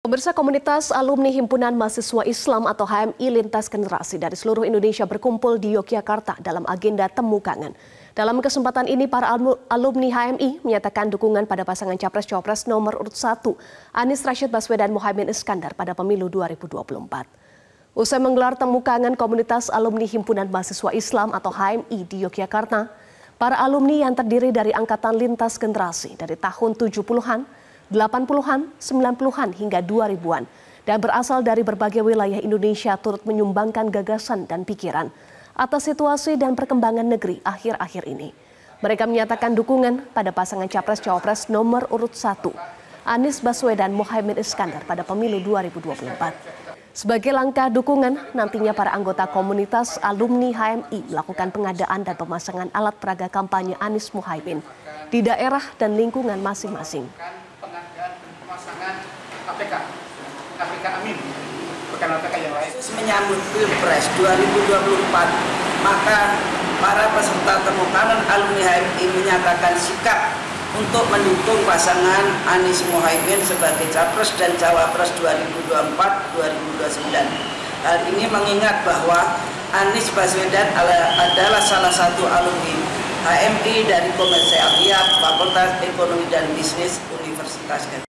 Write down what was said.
Pemirsa komunitas alumni Himpunan Mahasiswa Islam atau HMI lintas generasi dari seluruh Indonesia berkumpul di Yogyakarta dalam agenda Temu Kangen. Dalam kesempatan ini, para alumni HMI menyatakan dukungan pada pasangan Capres-Cawapres nomor urut 1, Anies Rashid Baswedan Mohaimin Iskandar pada pemilu 2024. Usai menggelar Temu Kangen komunitas alumni Himpunan Mahasiswa Islam atau HMI di Yogyakarta, para alumni yang terdiri dari angkatan lintas generasi dari tahun 70-an 80-an, 90-an hingga 2000-an dan berasal dari berbagai wilayah Indonesia turut menyumbangkan gagasan dan pikiran atas situasi dan perkembangan negeri akhir-akhir ini. Mereka menyatakan dukungan pada pasangan Capres-Cawapres nomor urut 1, Anies Baswedan Mohaimin Iskandar pada pemilu 2024. Sebagai langkah dukungan, nantinya para anggota komunitas alumni HMI melakukan pengadaan dan pemasangan alat peraga kampanye Anies Mohaimin di daerah dan lingkungan masing-masing KPK, KPK Amin, bukan KPK yang lain. Menyambut Pilpres 2024, maka para peserta temu kanan alumni HMI menyatakan sikap untuk mendukung pasangan Anies Mohaimin sebagai capres dan cawapres 2024-2029. Hal ini mengingat bahwa Anies Baswedan adalah salah satu alumni HMI dari Komersialiyat Fakultas Ekonomi dan Bisnis Universitas.